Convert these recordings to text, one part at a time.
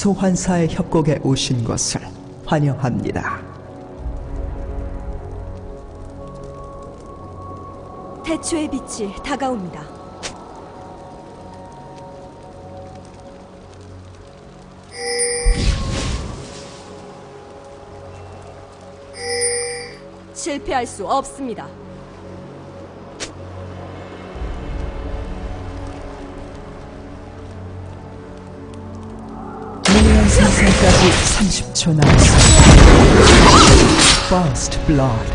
소환사의 협곡에 오신 것을 환영합니다. 태초의 빛이 다가옵니다. 실패할 수 없습니다. 생성까지 30초 남았습니다. First Blood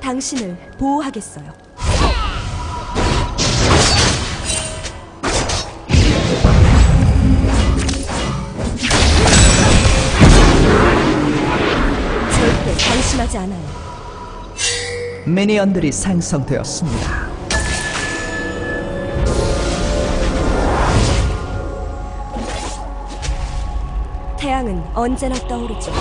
당신을 보호하겠어요. 절대 방심하지 않아요. 미니언들이 생성되었습니다. 태양은 언제나 떠오르죠.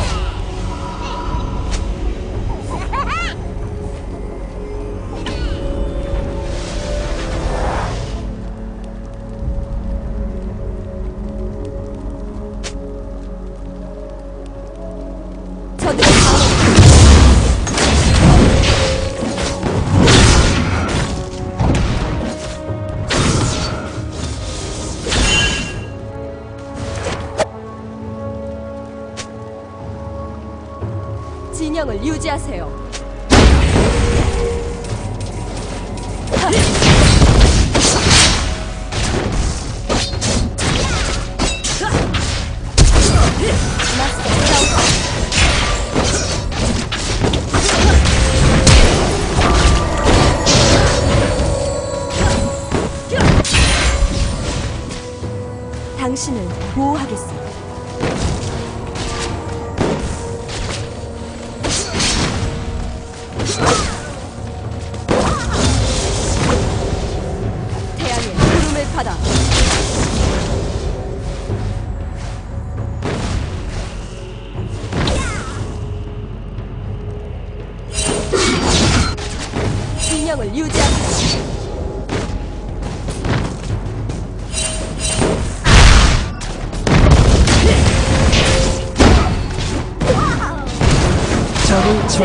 유지하세요.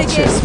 적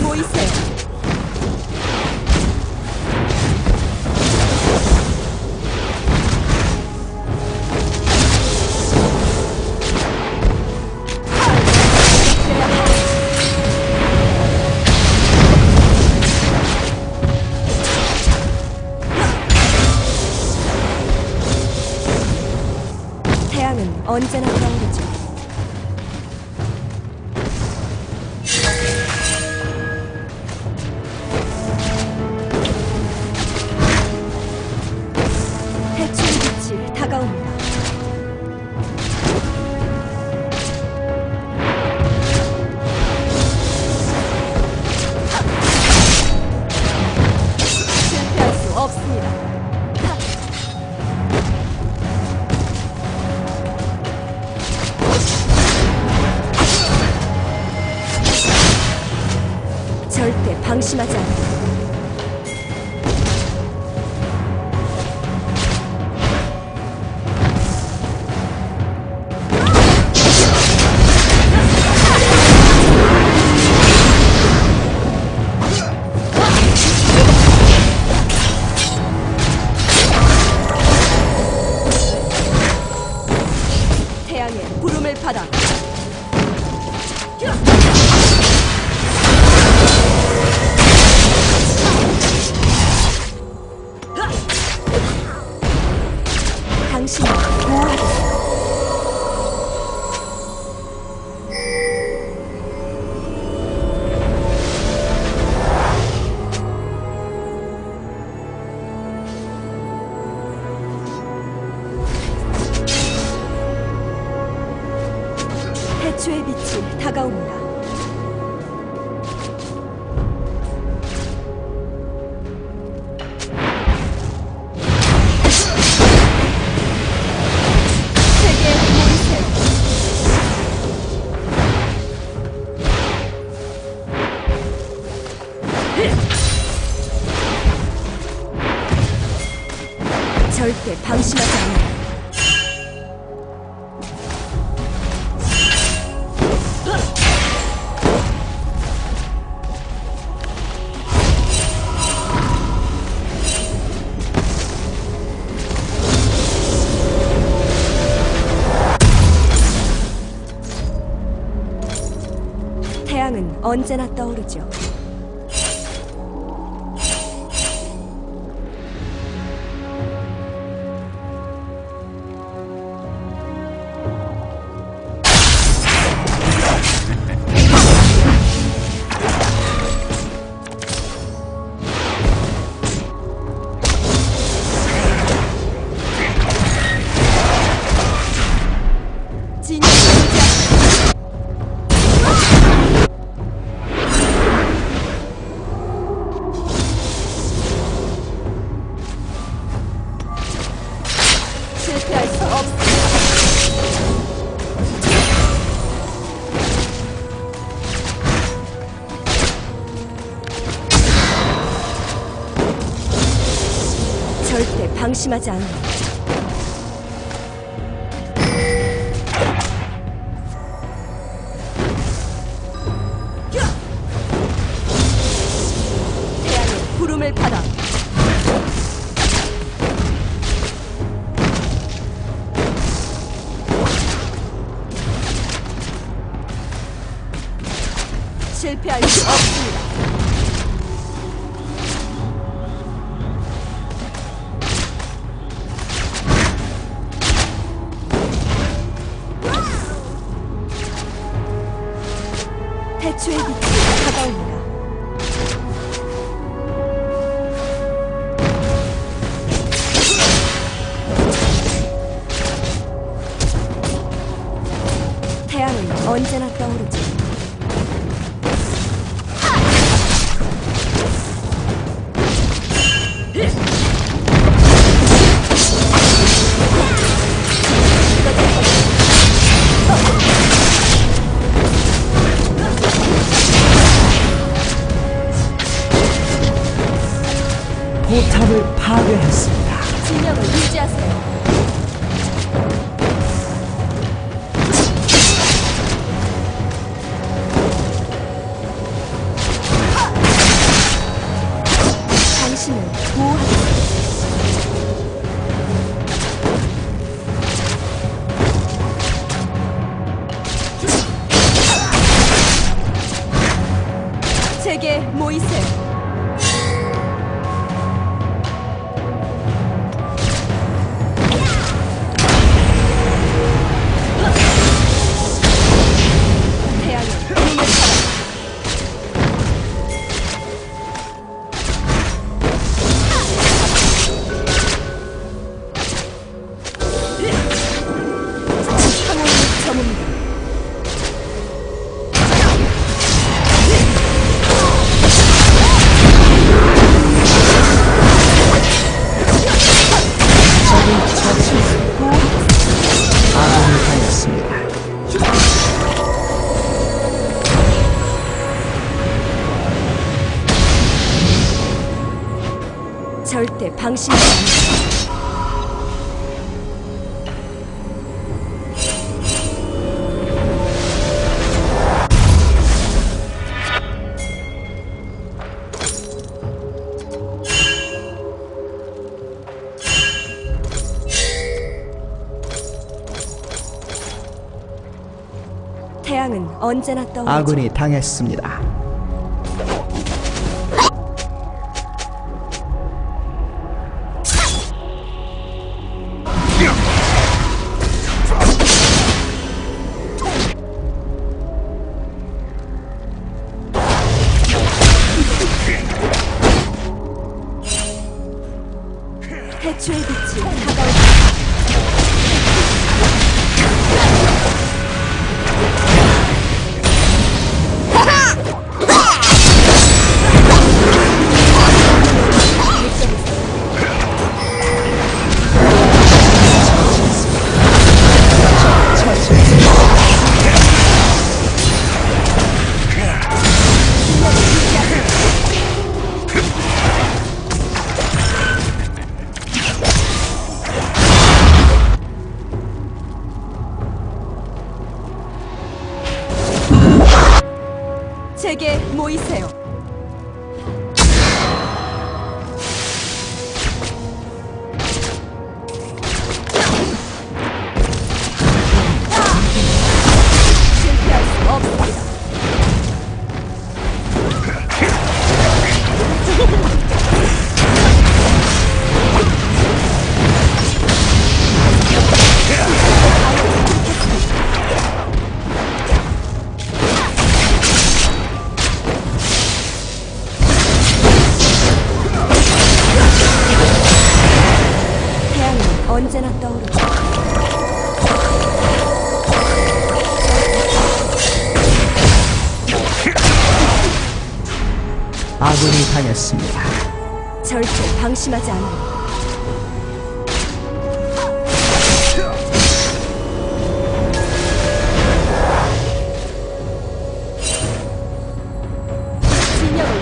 언제나 떠오르죠. 절대 방심하지 않아. 아군이 당했습니다.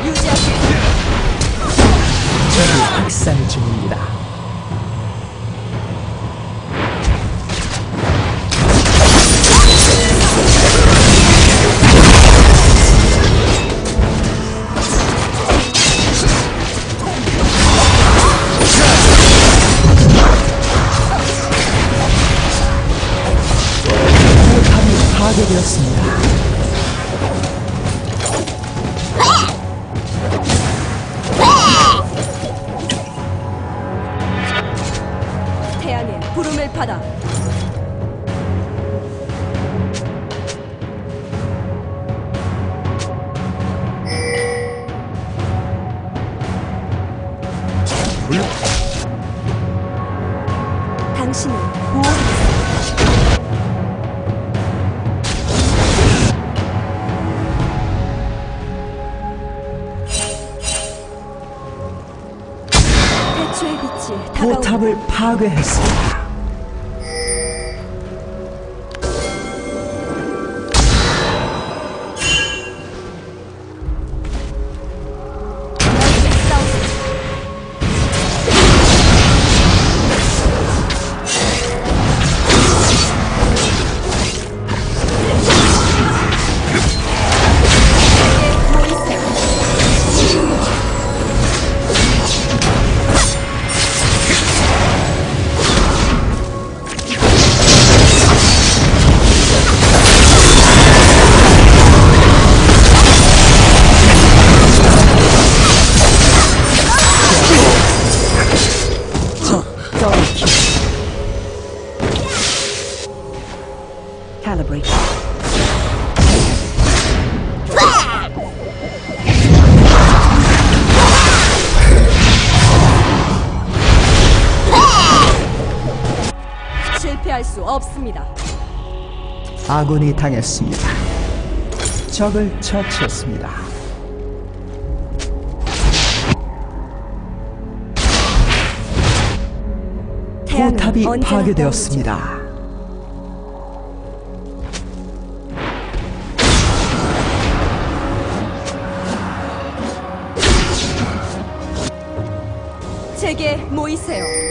유지하게. 확산 중. 포탑을 파괴했습니다. 수 없습니다. 아군이 당했습니다. 적을 처치했습니다. 포탑이 파괴되었습니다. 제게 뭐 모이세요.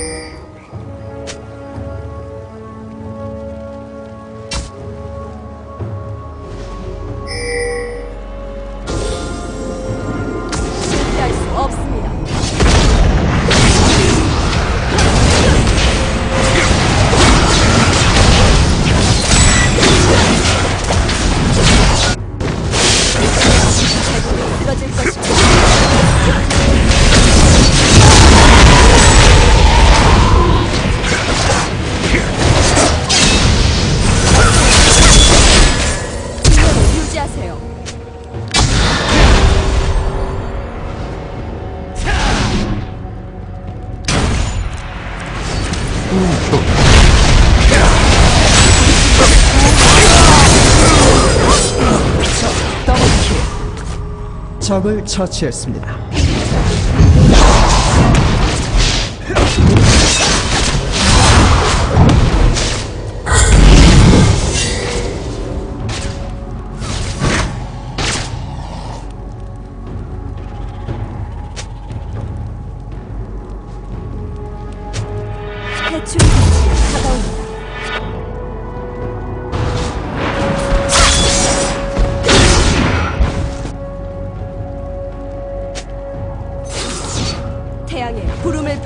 사람을 처치했습니다. 부름을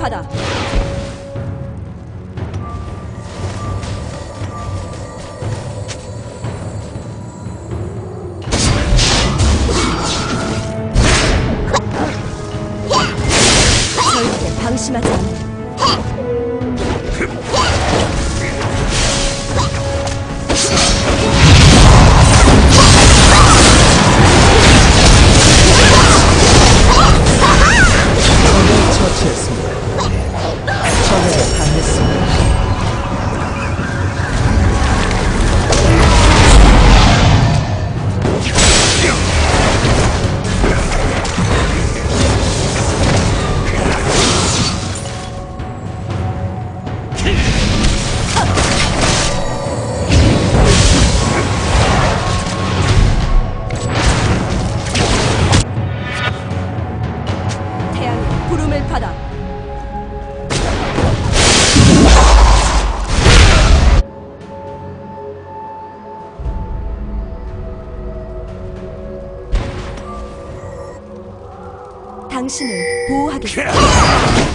당신을 보호하겠습니다.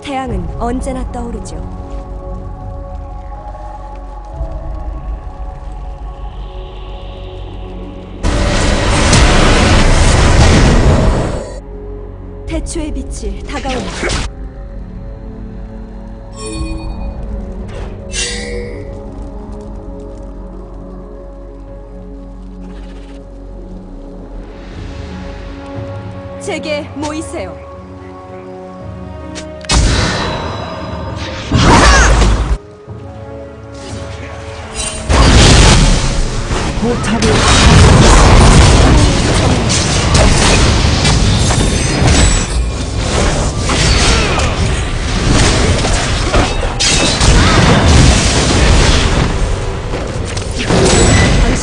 태양은 언제나 떠오르죠. 태초의 빛이 다가옵니다. 제게 모이세요. 포탑을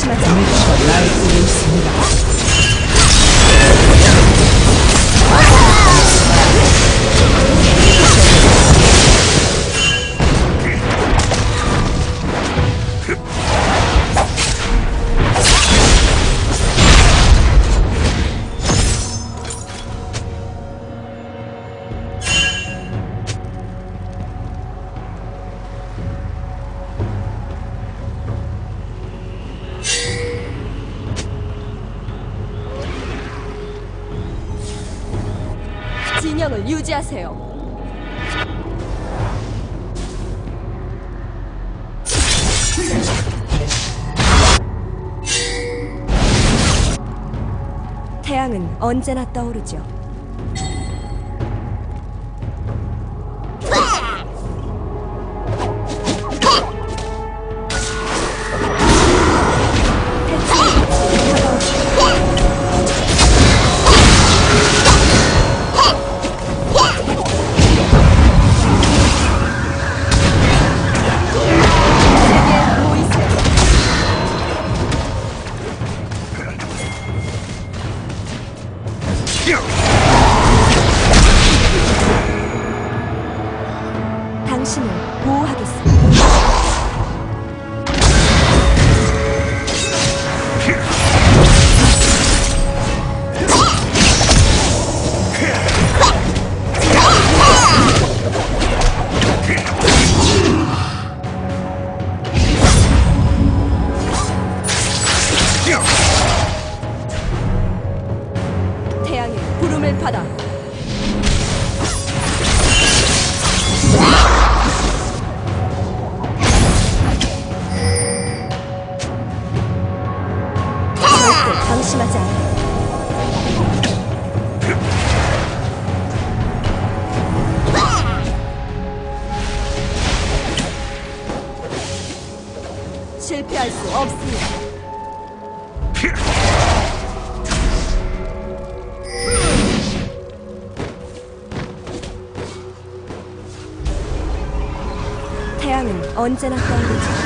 않아. 미쳐 날뛰고 있습니다. 언제나 떠오르죠. 낙심하지 않아. 실패할 수 없습니다. 태양은 언제나 떠오르지.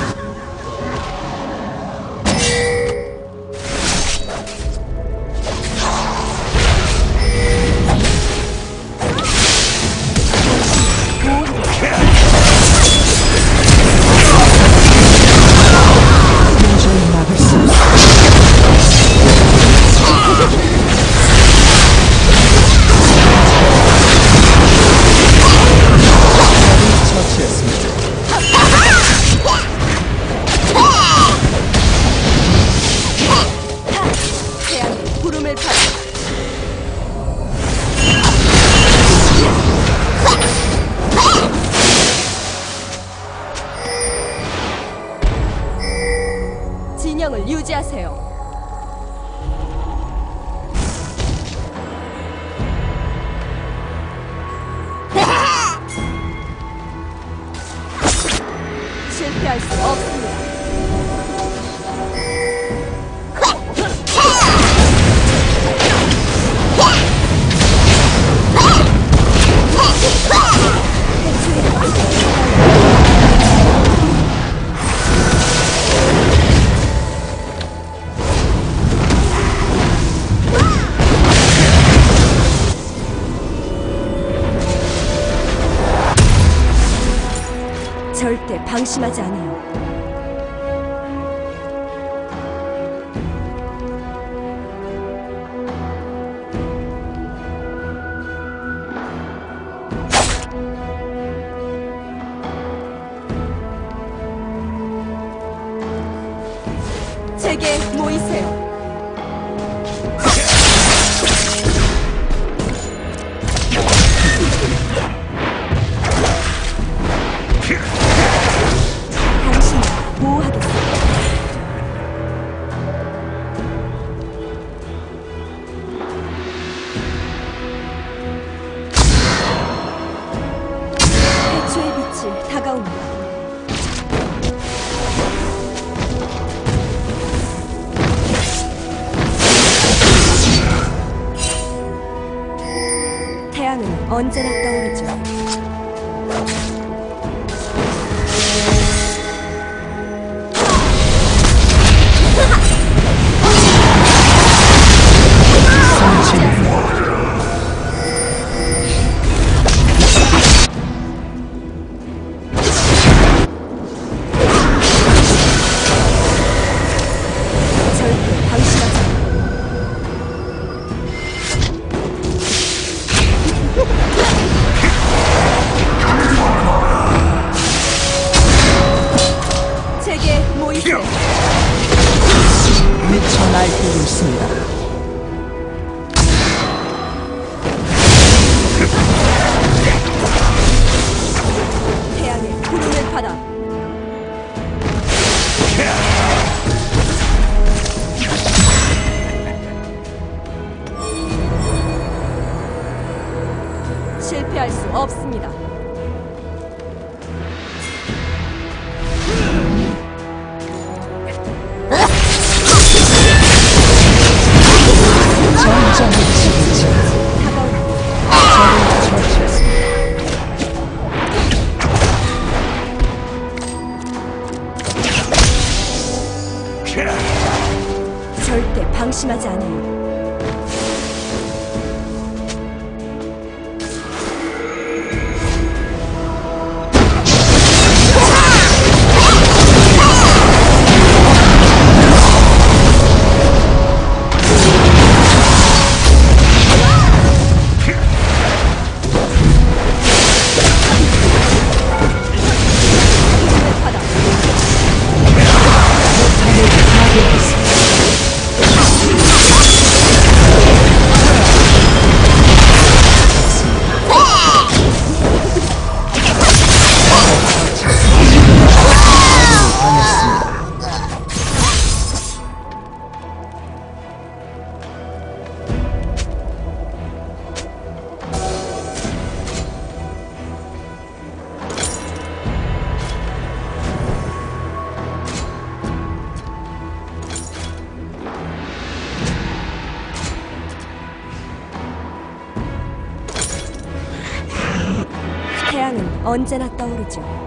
언제나 떠오르죠.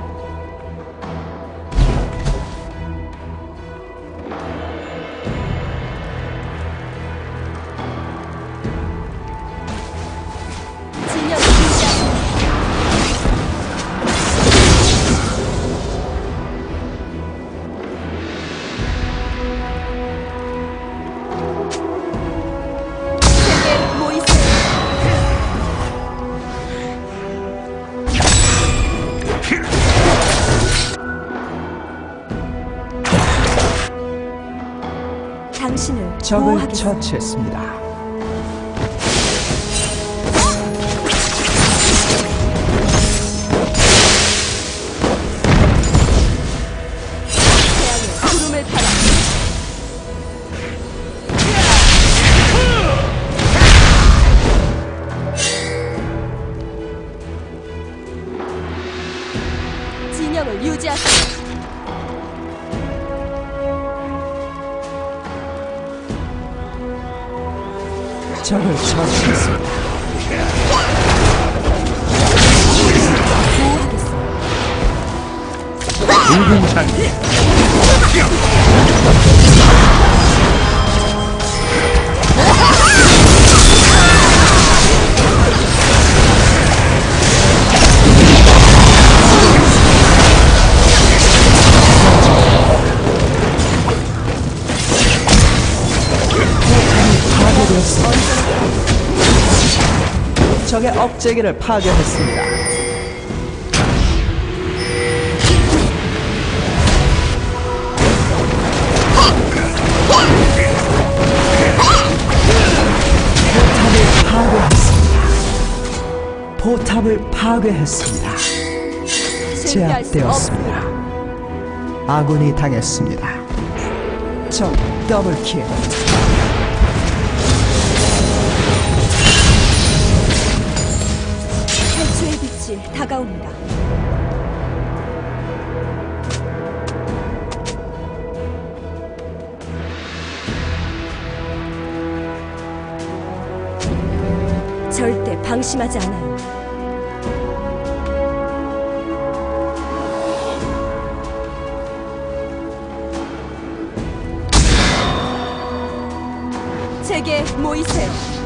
당신을 적을 처치했습니다. 적의 억제기를 파괴했습니다. 포탑을 파괴했습니다. 포탑을 파괴했습니다. 제압되었습니다. 아군이 당했습니다. 적 더블킬. 다가옵니다. 절대 방심하지 않아요. 제게 모이세요.